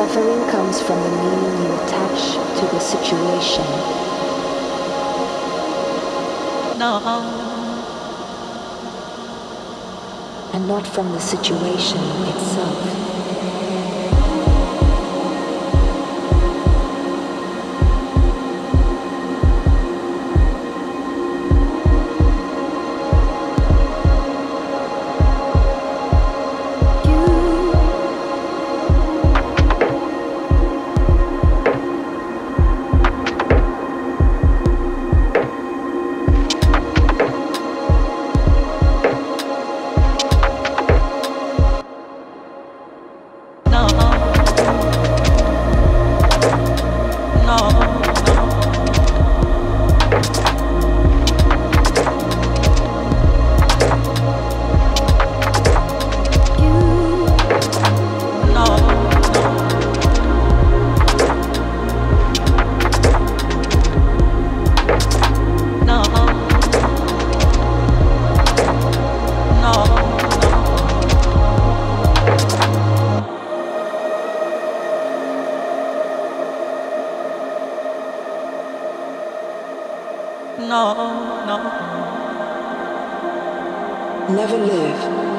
Suffering comes from the meaning you attach to the situation. No. And not from the situation itself. No, no. Never live